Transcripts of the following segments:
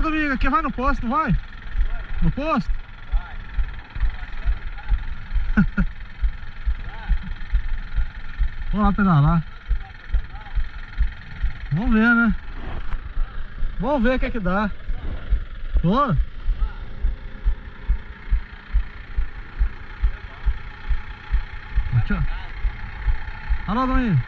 Domingo, aqui vai no posto, não vai? No posto? Vamos lá pedalar. Vamos ver, né? Vamos ver o que é que dá. Tô? Ó. Alô, Domingo.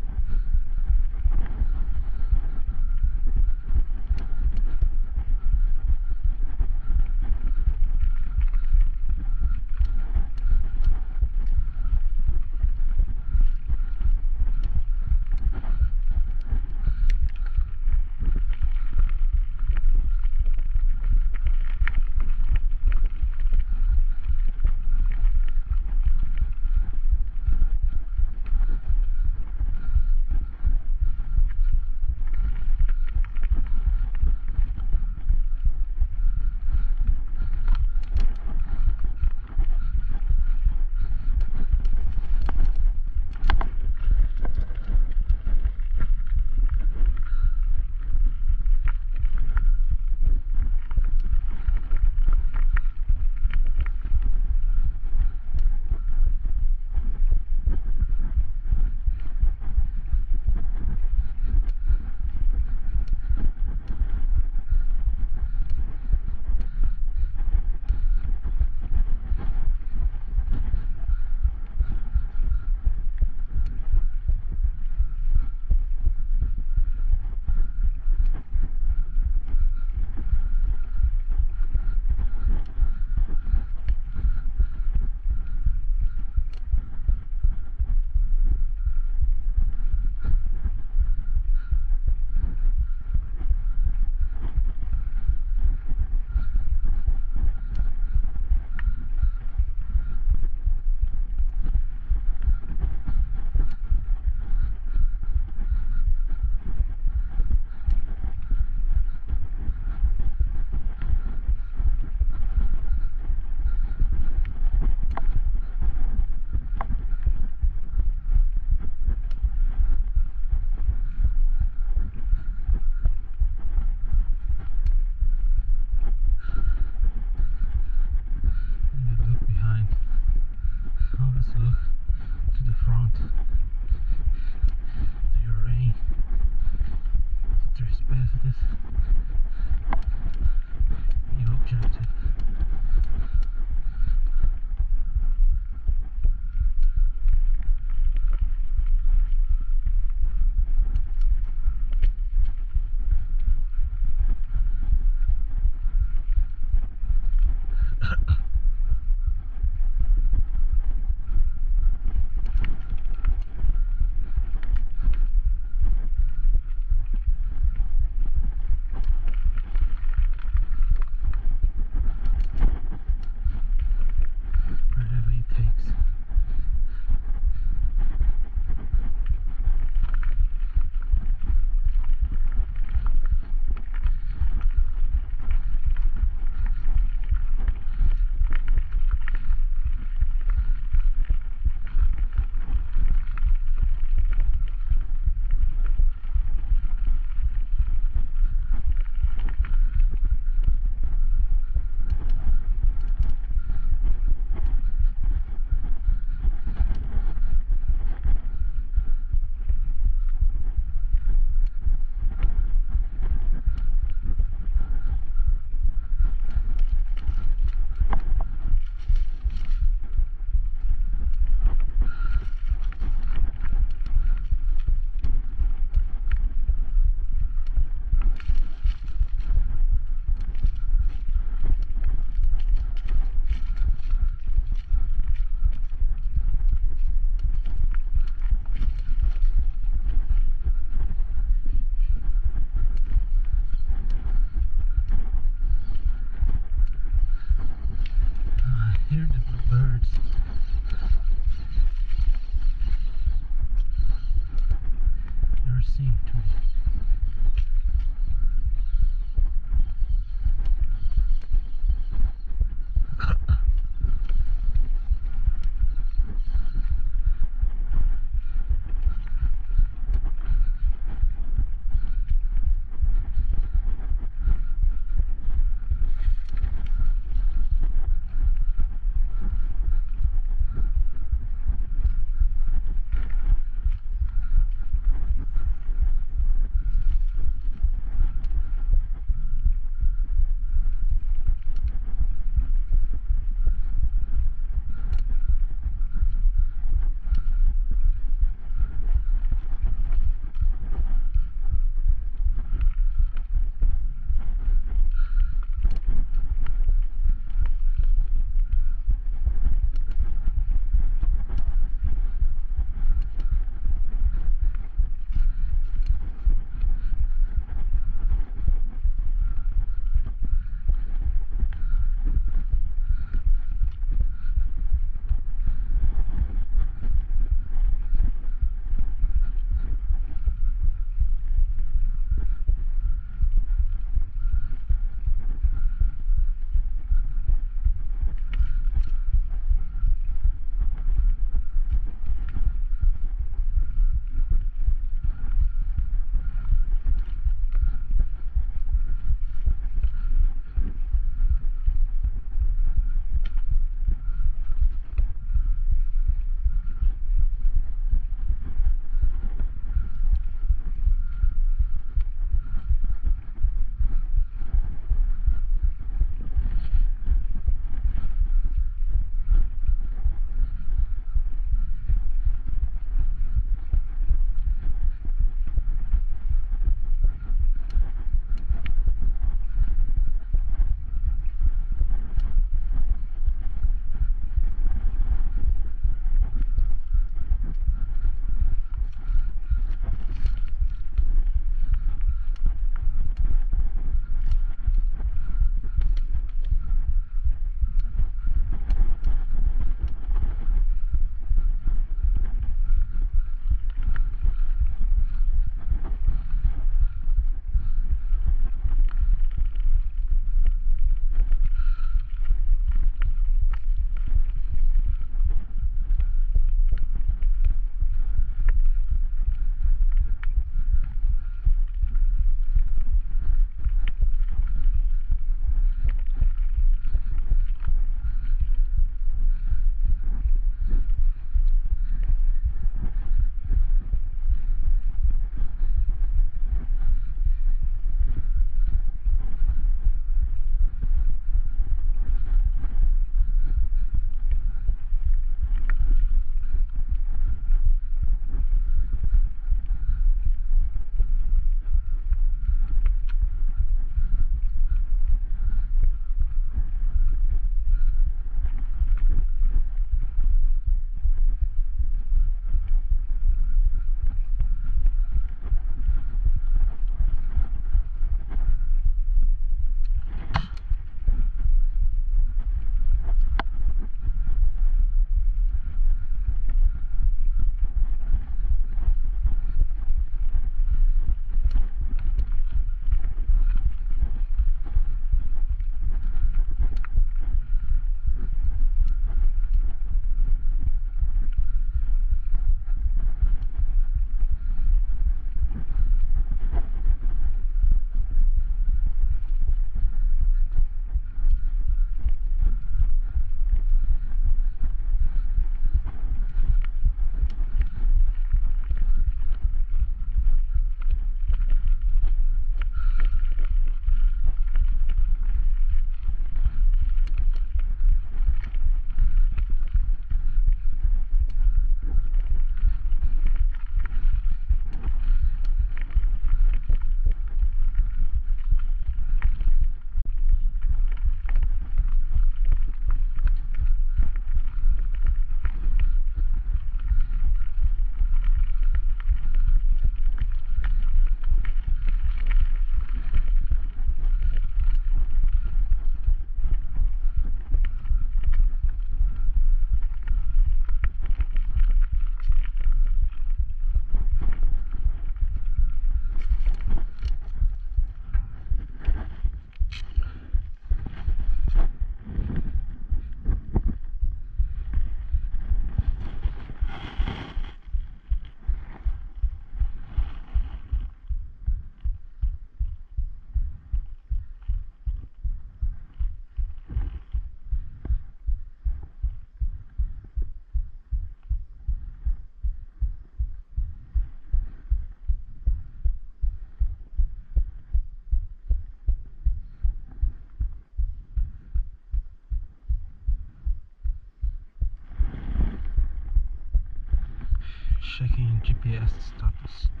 Checking GPS status.